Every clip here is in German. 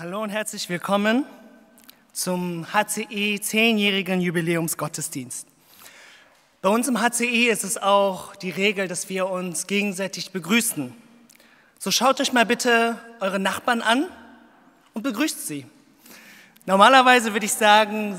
Hallo und herzlich willkommen zum HCE 10-jährigen Jubiläumsgottesdienst. Bei uns im HCE ist es auch die Regel, dass wir uns gegenseitig begrüßen. So schaut euch mal bitte eure Nachbarn an und begrüßt sie. Normalerweise würde ich sagen,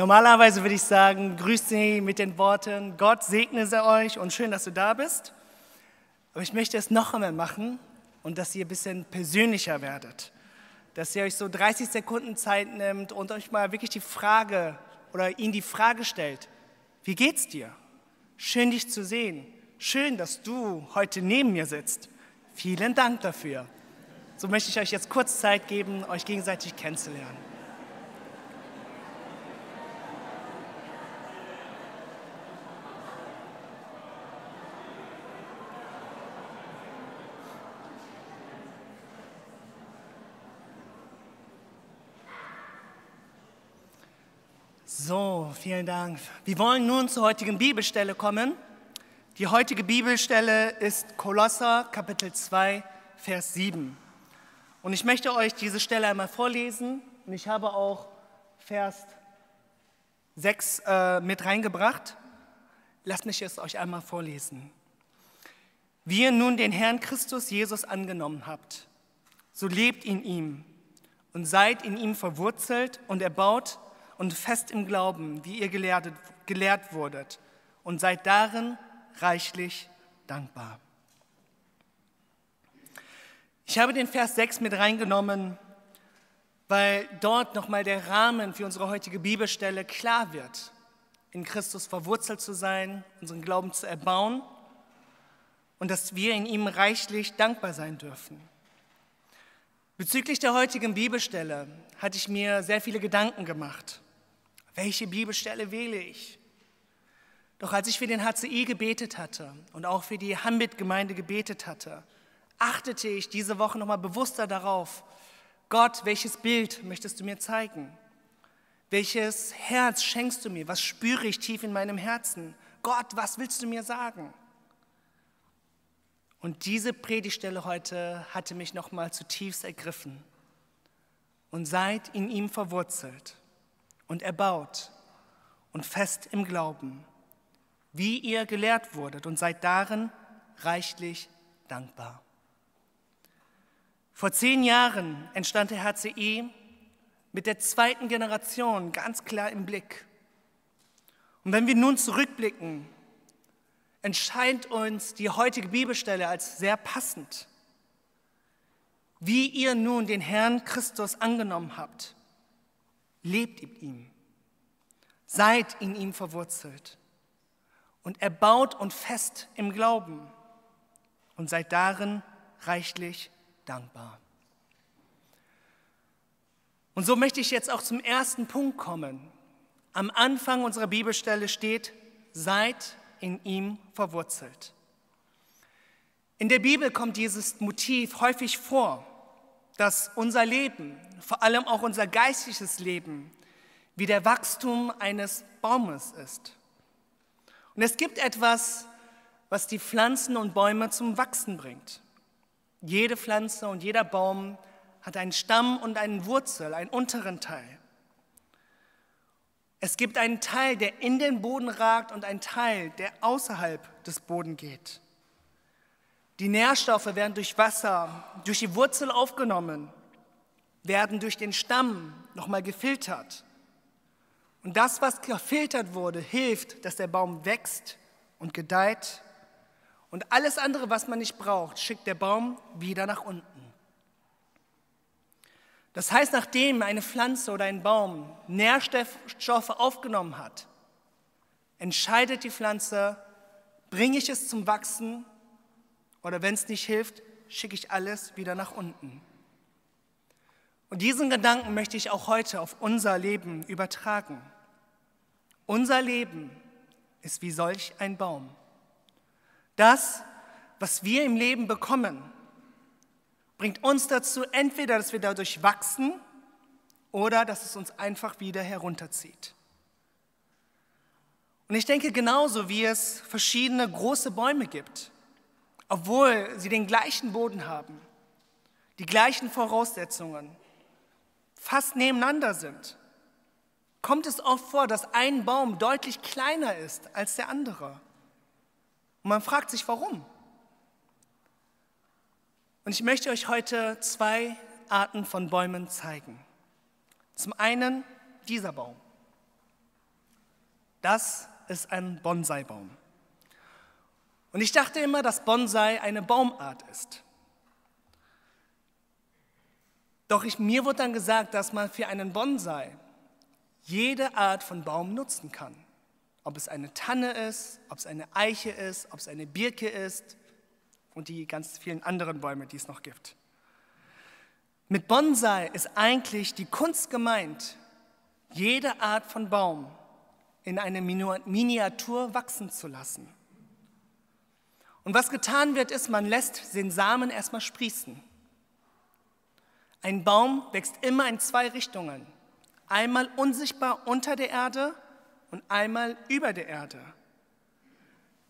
Normalerweise würde ich sagen, grüßt sie mit den Worten, Gott segne sie euch und schön, dass du da bist. Aber ich möchte es noch einmal machen und dass ihr ein bisschen persönlicher werdet. Dass ihr euch so 30 Sekunden Zeit nimmt und euch mal wirklich die Frage oder ihn die Frage stellt, wie geht's dir? Schön dich zu sehen. Schön, dass du heute neben mir sitzt. Vielen Dank dafür. So möchte ich euch jetzt kurz Zeit geben, euch gegenseitig kennenzulernen. So, vielen Dank. Wir wollen nun zur heutigen Bibelstelle kommen. Die heutige Bibelstelle ist Kolosser Kapitel 2, Vers 7. Und ich möchte euch diese Stelle einmal vorlesen. Und ich habe auch Vers 6 äh, mit reingebracht. Lasst mich es euch einmal vorlesen. Wie ihr nun den Herrn Christus Jesus angenommen habt, so lebt in ihm und seid in ihm verwurzelt und erbaut und fest im Glauben, wie ihr gelehrt, gelehrt wurdet, und seid darin reichlich dankbar. Ich habe den Vers 6 mit reingenommen, weil dort nochmal der Rahmen für unsere heutige Bibelstelle klar wird. In Christus verwurzelt zu sein, unseren Glauben zu erbauen und dass wir in ihm reichlich dankbar sein dürfen. Bezüglich der heutigen Bibelstelle hatte ich mir sehr viele Gedanken gemacht. Welche Bibelstelle wähle ich? Doch als ich für den HCI gebetet hatte und auch für die Hambit-Gemeinde gebetet hatte, achtete ich diese Woche nochmal bewusster darauf, Gott, welches Bild möchtest du mir zeigen? Welches Herz schenkst du mir? Was spüre ich tief in meinem Herzen? Gott, was willst du mir sagen? Und diese Predigstelle heute hatte mich nochmal zutiefst ergriffen. Und seid in ihm verwurzelt und erbaut und fest im Glauben, wie ihr gelehrt wurdet und seid darin reichlich dankbar. Vor zehn Jahren entstand der HCI mit der zweiten Generation ganz klar im Blick. Und wenn wir nun zurückblicken, entscheidet uns die heutige Bibelstelle als sehr passend. Wie ihr nun den Herrn Christus angenommen habt, lebt in ihm, seid in ihm verwurzelt und erbaut und fest im Glauben und seid darin reichlich dankbar. Und so möchte ich jetzt auch zum ersten Punkt kommen. Am Anfang unserer Bibelstelle steht, seid in ihm verwurzelt. In der Bibel kommt dieses Motiv häufig vor dass unser Leben, vor allem auch unser geistliches Leben, wie der Wachstum eines Baumes ist. Und es gibt etwas, was die Pflanzen und Bäume zum Wachsen bringt. Jede Pflanze und jeder Baum hat einen Stamm und einen Wurzel, einen unteren Teil. Es gibt einen Teil, der in den Boden ragt und einen Teil, der außerhalb des Bodens geht. Die Nährstoffe werden durch Wasser, durch die Wurzel aufgenommen, werden durch den Stamm nochmal gefiltert. Und das, was gefiltert wurde, hilft, dass der Baum wächst und gedeiht. Und alles andere, was man nicht braucht, schickt der Baum wieder nach unten. Das heißt, nachdem eine Pflanze oder ein Baum Nährstoffe aufgenommen hat, entscheidet die Pflanze, bringe ich es zum Wachsen oder wenn es nicht hilft, schicke ich alles wieder nach unten. Und diesen Gedanken möchte ich auch heute auf unser Leben übertragen. Unser Leben ist wie solch ein Baum. Das, was wir im Leben bekommen, bringt uns dazu, entweder, dass wir dadurch wachsen oder dass es uns einfach wieder herunterzieht. Und ich denke genauso, wie es verschiedene große Bäume gibt, obwohl sie den gleichen Boden haben, die gleichen Voraussetzungen, fast nebeneinander sind, kommt es oft vor, dass ein Baum deutlich kleiner ist als der andere. Und man fragt sich, warum? Und ich möchte euch heute zwei Arten von Bäumen zeigen. Zum einen dieser Baum. Das ist ein Bonsai-Baum. Und ich dachte immer, dass Bonsai eine Baumart ist. Doch ich, mir wurde dann gesagt, dass man für einen Bonsai jede Art von Baum nutzen kann. Ob es eine Tanne ist, ob es eine Eiche ist, ob es eine Birke ist und die ganz vielen anderen Bäume, die es noch gibt. Mit Bonsai ist eigentlich die Kunst gemeint, jede Art von Baum in eine Miniatur wachsen zu lassen. Und was getan wird, ist, man lässt den Samen erstmal sprießen. Ein Baum wächst immer in zwei Richtungen. Einmal unsichtbar unter der Erde und einmal über der Erde.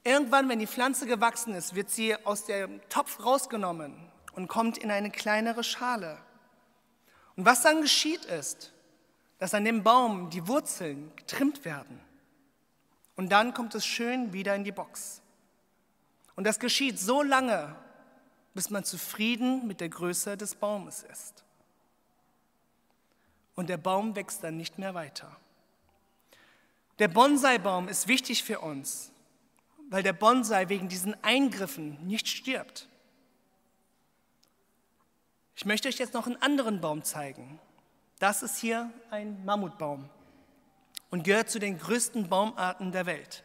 Irgendwann, wenn die Pflanze gewachsen ist, wird sie aus dem Topf rausgenommen und kommt in eine kleinere Schale. Und was dann geschieht ist, dass an dem Baum die Wurzeln getrimmt werden. Und dann kommt es schön wieder in die Box. Und das geschieht so lange, bis man zufrieden mit der Größe des Baumes ist. Und der Baum wächst dann nicht mehr weiter. Der Bonsai-Baum ist wichtig für uns, weil der Bonsai wegen diesen Eingriffen nicht stirbt. Ich möchte euch jetzt noch einen anderen Baum zeigen. Das ist hier ein Mammutbaum und gehört zu den größten Baumarten der Welt.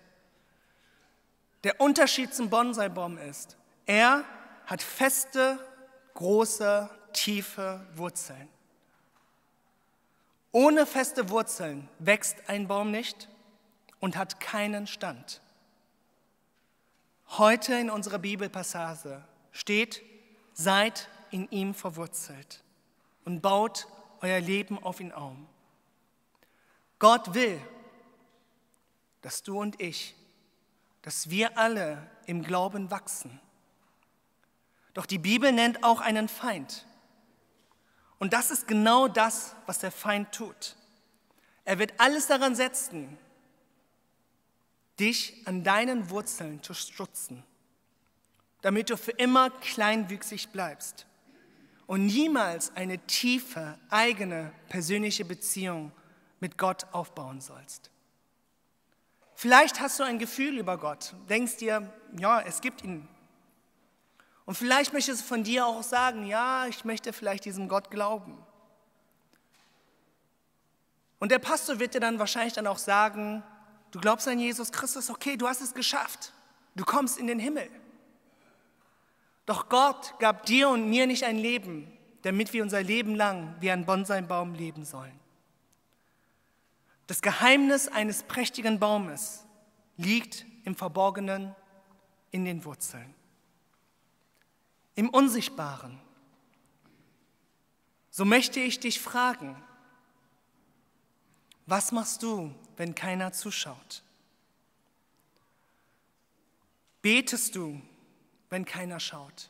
Der Unterschied zum Bonsai-Baum ist, er hat feste, große, tiefe Wurzeln. Ohne feste Wurzeln wächst ein Baum nicht und hat keinen Stand. Heute in unserer Bibelpassage steht, seid in ihm verwurzelt und baut euer Leben auf ihn auf. Gott will, dass du und ich, dass wir alle im Glauben wachsen. Doch die Bibel nennt auch einen Feind. Und das ist genau das, was der Feind tut. Er wird alles daran setzen, dich an deinen Wurzeln zu stutzen, damit du für immer kleinwüchsig bleibst und niemals eine tiefe, eigene, persönliche Beziehung mit Gott aufbauen sollst. Vielleicht hast du ein Gefühl über Gott, denkst dir, ja, es gibt ihn. Und vielleicht möchtest du von dir auch sagen, ja, ich möchte vielleicht diesem Gott glauben. Und der Pastor wird dir dann wahrscheinlich dann auch sagen, du glaubst an Jesus Christus, okay, du hast es geschafft, du kommst in den Himmel. Doch Gott gab dir und mir nicht ein Leben, damit wir unser Leben lang wie ein Bonsai-Baum leben sollen. Das Geheimnis eines prächtigen Baumes liegt im Verborgenen in den Wurzeln, im Unsichtbaren. So möchte ich dich fragen, was machst du, wenn keiner zuschaut? Betest du, wenn keiner schaut?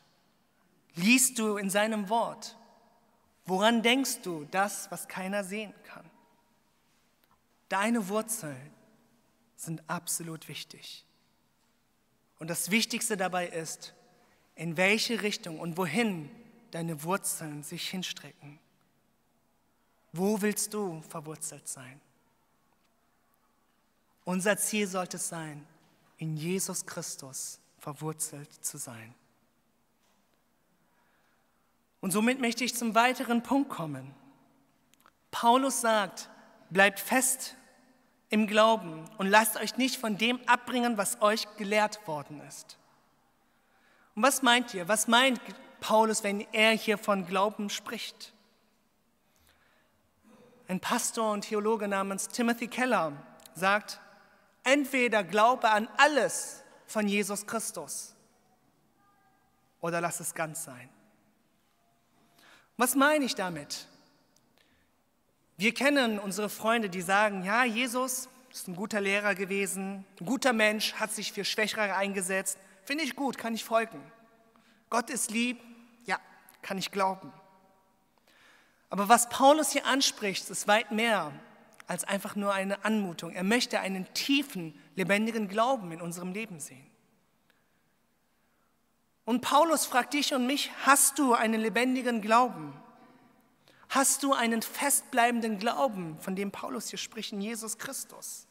Liest du in seinem Wort? Woran denkst du das, was keiner sehen kann? Deine Wurzeln sind absolut wichtig. Und das Wichtigste dabei ist, in welche Richtung und wohin deine Wurzeln sich hinstrecken. Wo willst du verwurzelt sein? Unser Ziel sollte es sein, in Jesus Christus verwurzelt zu sein. Und somit möchte ich zum weiteren Punkt kommen. Paulus sagt, bleibt fest im Glauben und lasst euch nicht von dem abbringen, was euch gelehrt worden ist. Und was meint ihr? Was meint Paulus, wenn er hier von Glauben spricht? Ein Pastor und Theologe namens Timothy Keller sagt, entweder glaube an alles von Jesus Christus oder lass es ganz sein. Was meine ich damit? Wir kennen unsere Freunde, die sagen, ja, Jesus, ist ein guter Lehrer gewesen, ein guter Mensch, hat sich für Schwächere eingesetzt. Finde ich gut, kann ich folgen. Gott ist lieb, ja, kann ich glauben. Aber was Paulus hier anspricht, ist weit mehr als einfach nur eine Anmutung. Er möchte einen tiefen, lebendigen Glauben in unserem Leben sehen. Und Paulus fragt dich und mich, hast du einen lebendigen Glauben? Hast du einen festbleibenden Glauben, von dem Paulus hier spricht, in Jesus Christus?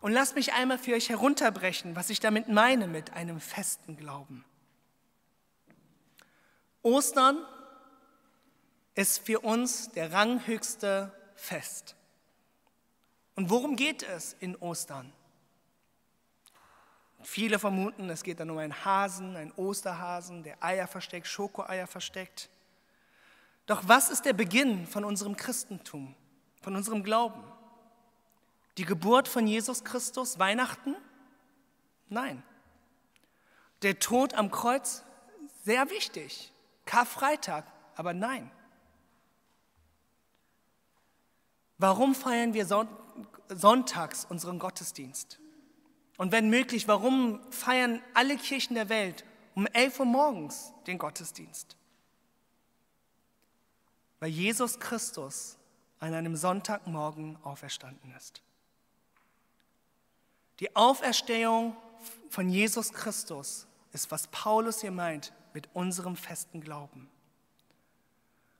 Und lasst mich einmal für euch herunterbrechen, was ich damit meine mit einem festen Glauben. Ostern ist für uns der ranghöchste Fest. Und worum geht es in Ostern? Viele vermuten, es geht dann um einen Hasen, einen Osterhasen, der Eier versteckt, Schokoeier versteckt. Doch was ist der Beginn von unserem Christentum, von unserem Glauben? Die Geburt von Jesus Christus, Weihnachten? Nein. Der Tod am Kreuz, sehr wichtig. Karfreitag, aber nein. Warum feiern wir sonntags unseren Gottesdienst? Und wenn möglich, warum feiern alle Kirchen der Welt um 11 Uhr morgens den Gottesdienst? Weil Jesus Christus an einem Sonntagmorgen auferstanden ist. Die Auferstehung von Jesus Christus ist, was Paulus hier meint mit unserem festen Glauben.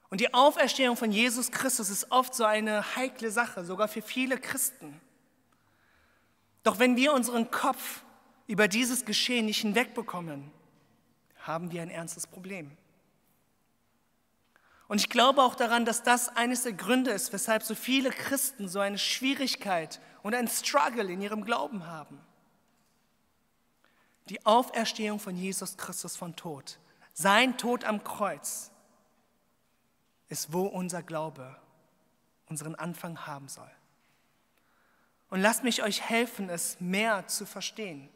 Und die Auferstehung von Jesus Christus ist oft so eine heikle Sache, sogar für viele Christen. Doch wenn wir unseren Kopf über dieses Geschehen nicht hinwegbekommen, haben wir ein ernstes Problem. Und ich glaube auch daran, dass das eines der Gründe ist, weshalb so viele Christen so eine Schwierigkeit und ein Struggle in ihrem Glauben haben. Die Auferstehung von Jesus Christus von Tod, sein Tod am Kreuz, ist, wo unser Glaube unseren Anfang haben soll. Und lasst mich euch helfen, es mehr zu verstehen.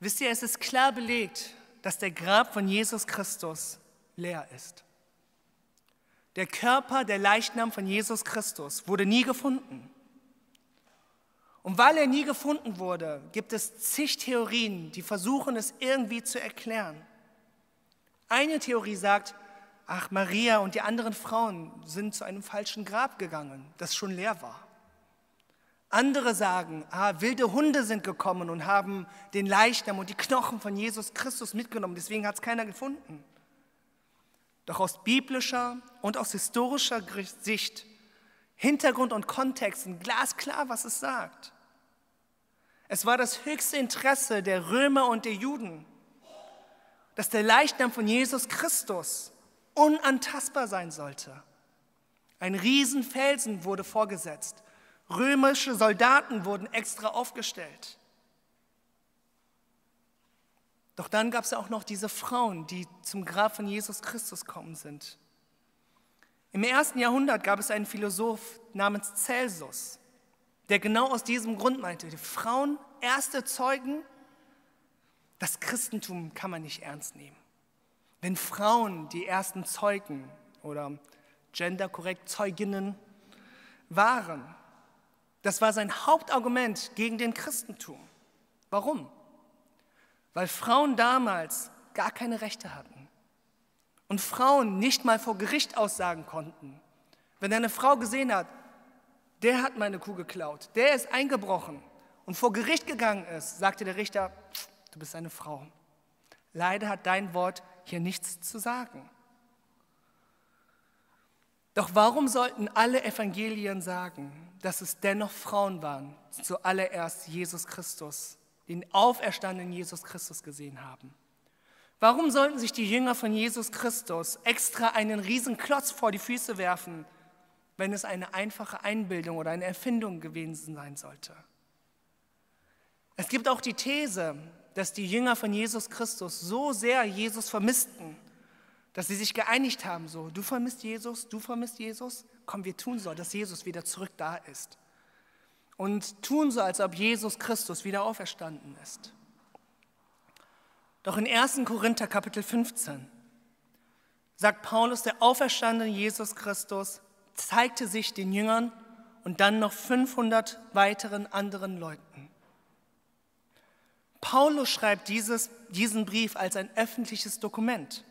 Wisst ihr, es ist klar belegt, dass der Grab von Jesus Christus leer ist. Der Körper, der Leichnam von Jesus Christus wurde nie gefunden. Und weil er nie gefunden wurde, gibt es zig Theorien, die versuchen es irgendwie zu erklären. Eine Theorie sagt, ach, Maria und die anderen Frauen sind zu einem falschen Grab gegangen, das schon leer war. Andere sagen, ah, wilde Hunde sind gekommen und haben den Leichnam und die Knochen von Jesus Christus mitgenommen, deswegen hat es keiner gefunden. Doch aus biblischer und aus historischer Sicht, Hintergrund und Kontext sind glasklar, was es sagt. Es war das höchste Interesse der Römer und der Juden, dass der Leichnam von Jesus Christus unantastbar sein sollte. Ein Riesenfelsen wurde vorgesetzt. Römische Soldaten wurden extra aufgestellt. Doch dann gab es auch noch diese Frauen, die zum Grab von Jesus Christus kommen sind. Im ersten Jahrhundert gab es einen Philosoph namens Celsus, der genau aus diesem Grund meinte, die Frauen, erste Zeugen, das Christentum kann man nicht ernst nehmen. Wenn Frauen die ersten Zeugen oder genderkorrekt Zeuginnen waren, das war sein Hauptargument gegen den Christentum. Warum? Weil Frauen damals gar keine Rechte hatten und Frauen nicht mal vor Gericht aussagen konnten. Wenn eine Frau gesehen hat, der hat meine Kuh geklaut, der ist eingebrochen und vor Gericht gegangen ist, sagte der Richter, du bist eine Frau. Leider hat dein Wort hier nichts zu sagen. Doch warum sollten alle Evangelien sagen, dass es dennoch Frauen waren, zuallererst Jesus Christus, den auferstandenen Jesus Christus gesehen haben. Warum sollten sich die Jünger von Jesus Christus extra einen riesen Klotz vor die Füße werfen, wenn es eine einfache Einbildung oder eine Erfindung gewesen sein sollte? Es gibt auch die These, dass die Jünger von Jesus Christus so sehr Jesus vermissten, dass sie sich geeinigt haben, so, du vermisst Jesus, du vermisst Jesus, komm, wir tun so, dass Jesus wieder zurück da ist und tun so, als ob Jesus Christus wieder auferstanden ist. Doch in 1. Korinther Kapitel 15 sagt Paulus, der auferstandene Jesus Christus zeigte sich den Jüngern und dann noch 500 weiteren anderen Leuten. Paulus schreibt dieses, diesen Brief als ein öffentliches Dokument.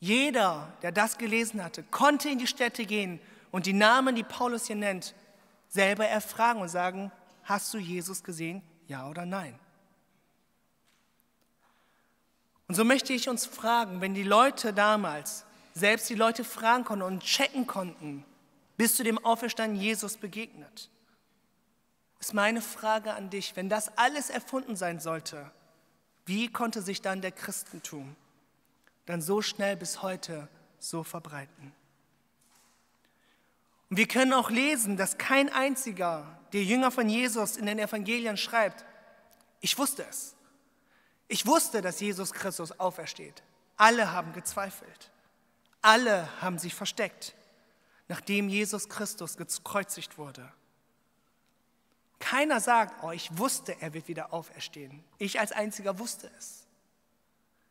Jeder, der das gelesen hatte, konnte in die Städte gehen und die Namen, die Paulus hier nennt, selber erfragen und sagen, hast du Jesus gesehen? Ja oder nein? Und so möchte ich uns fragen, wenn die Leute damals, selbst die Leute fragen konnten und checken konnten, bist du dem auferstandenen Jesus begegnet? Ist meine Frage an dich, wenn das alles erfunden sein sollte, wie konnte sich dann der Christentum dann so schnell bis heute so verbreiten? Und wir können auch lesen, dass kein einziger der Jünger von Jesus in den Evangelien schreibt, ich wusste es. Ich wusste, dass Jesus Christus aufersteht. Alle haben gezweifelt. Alle haben sich versteckt, nachdem Jesus Christus gekreuzigt wurde. Keiner sagt, oh, ich wusste, er wird wieder auferstehen. Ich als einziger wusste es.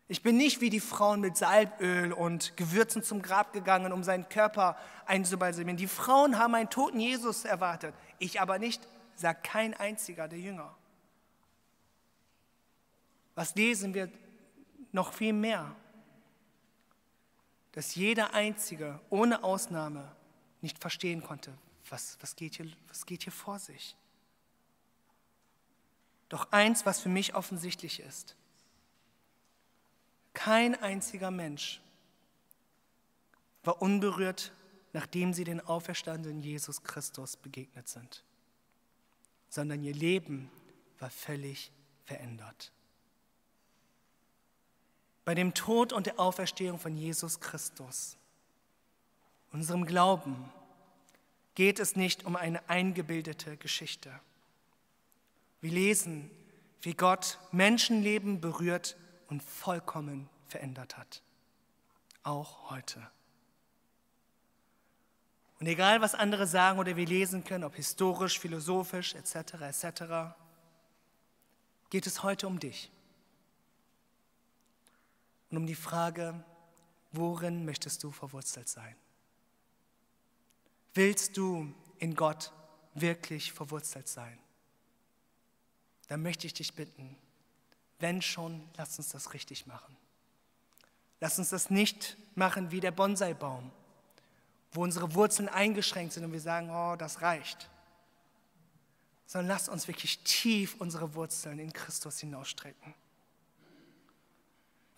Ich bin nicht wie die Frauen mit Salböl und Gewürzen zum Grab gegangen, um seinen Körper einzubalsamieren. Die Frauen haben einen toten Jesus erwartet. Ich aber nicht, sagt kein einziger der Jünger. Was lesen wir noch viel mehr? Dass jeder Einzige ohne Ausnahme nicht verstehen konnte, was, was, geht, hier, was geht hier vor sich. Doch eins, was für mich offensichtlich ist. Kein einziger Mensch war unberührt, nachdem sie den auferstandenen Jesus Christus begegnet sind, sondern ihr Leben war völlig verändert. Bei dem Tod und der Auferstehung von Jesus Christus, unserem Glauben, geht es nicht um eine eingebildete Geschichte. Wir lesen, wie Gott Menschenleben berührt und vollkommen verändert hat. Auch heute. Und egal, was andere sagen oder wir lesen können, ob historisch, philosophisch etc. etc., geht es heute um dich. Und um die Frage, worin möchtest du verwurzelt sein? Willst du in Gott wirklich verwurzelt sein? dann möchte ich dich bitten, wenn schon, lass uns das richtig machen. Lass uns das nicht machen wie der Bonsai-Baum, wo unsere Wurzeln eingeschränkt sind und wir sagen, oh, das reicht. Sondern lass uns wirklich tief unsere Wurzeln in Christus hinausstrecken.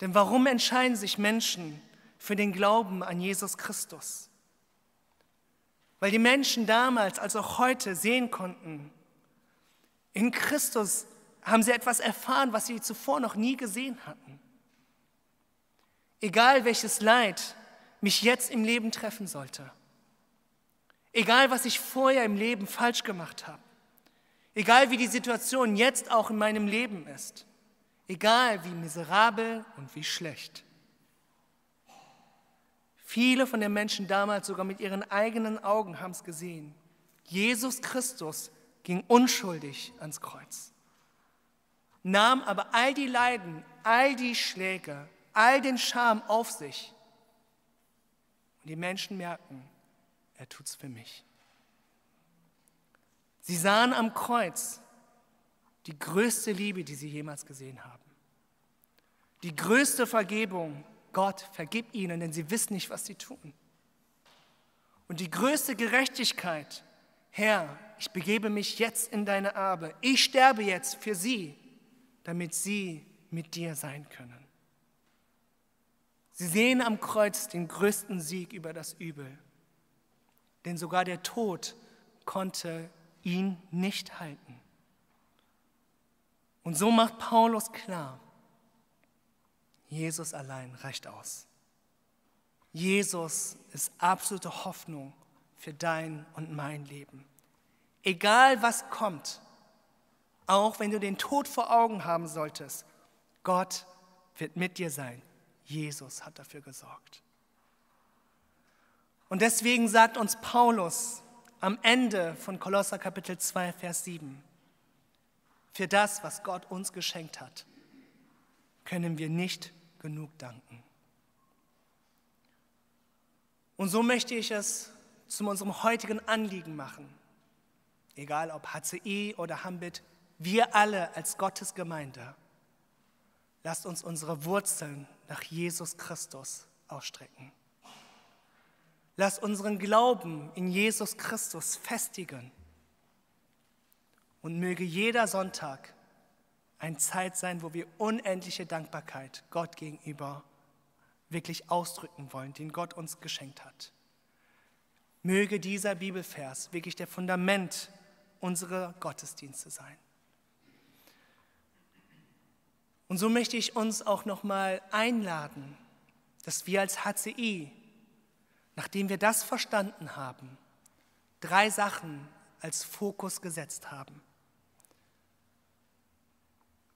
Denn warum entscheiden sich Menschen für den Glauben an Jesus Christus? Weil die Menschen damals als auch heute sehen konnten, in Christus haben sie etwas erfahren, was sie zuvor noch nie gesehen hatten. Egal welches Leid mich jetzt im Leben treffen sollte, egal was ich vorher im Leben falsch gemacht habe, egal wie die Situation jetzt auch in meinem Leben ist, egal wie miserabel und wie schlecht. Viele von den Menschen damals sogar mit ihren eigenen Augen haben es gesehen. Jesus Christus ging unschuldig ans Kreuz, nahm aber all die Leiden, all die Schläge, all den Scham auf sich. Und die Menschen merken, er tut's für mich. Sie sahen am Kreuz die größte Liebe, die sie jemals gesehen haben. Die größte Vergebung. Gott, vergib ihnen, denn sie wissen nicht, was sie tun. Und die größte Gerechtigkeit. Herr, ich begebe mich jetzt in deine Arme. Ich sterbe jetzt für sie, damit sie mit dir sein können. Sie sehen am Kreuz den größten Sieg über das Übel, denn sogar der Tod konnte ihn nicht halten. Und so macht Paulus klar, Jesus allein reicht aus. Jesus ist absolute Hoffnung für dein und mein Leben. Egal was kommt, auch wenn du den Tod vor Augen haben solltest, Gott wird mit dir sein. Jesus hat dafür gesorgt. Und deswegen sagt uns Paulus am Ende von Kolosser Kapitel 2, Vers 7, für das, was Gott uns geschenkt hat, können wir nicht genug danken. Und so möchte ich es zu unserem heutigen Anliegen machen egal ob HCI oder Hambit, wir alle als Gottes Gemeinde, lasst uns unsere Wurzeln nach Jesus Christus ausstrecken. Lasst unseren Glauben in Jesus Christus festigen. Und möge jeder Sonntag eine Zeit sein, wo wir unendliche Dankbarkeit Gott gegenüber wirklich ausdrücken wollen, den Gott uns geschenkt hat. Möge dieser Bibelvers wirklich der Fundament unserer Gottesdienste sein. Und so möchte ich uns auch nochmal einladen, dass wir als HCI, nachdem wir das verstanden haben, drei Sachen als Fokus gesetzt haben.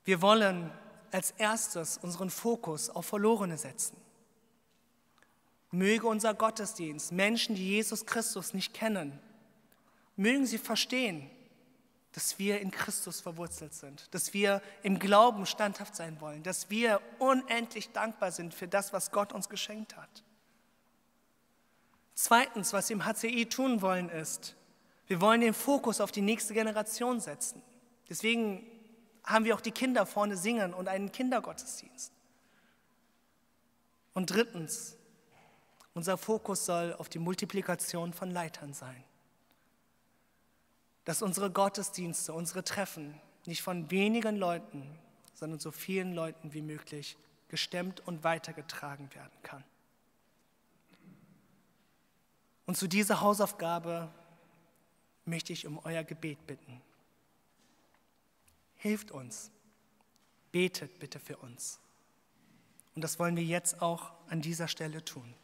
Wir wollen als erstes unseren Fokus auf Verlorene setzen. Möge unser Gottesdienst Menschen, die Jesus Christus nicht kennen, mögen sie verstehen, dass wir in Christus verwurzelt sind, dass wir im Glauben standhaft sein wollen, dass wir unendlich dankbar sind für das, was Gott uns geschenkt hat. Zweitens, was wir im HCI tun wollen, ist, wir wollen den Fokus auf die nächste Generation setzen. Deswegen haben wir auch die Kinder vorne singen und einen Kindergottesdienst. Und drittens, unser Fokus soll auf die Multiplikation von Leitern sein dass unsere Gottesdienste, unsere Treffen nicht von wenigen Leuten, sondern so vielen Leuten wie möglich gestemmt und weitergetragen werden kann. Und zu dieser Hausaufgabe möchte ich um euer Gebet bitten. Hilft uns, betet bitte für uns. Und das wollen wir jetzt auch an dieser Stelle tun.